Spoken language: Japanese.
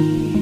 you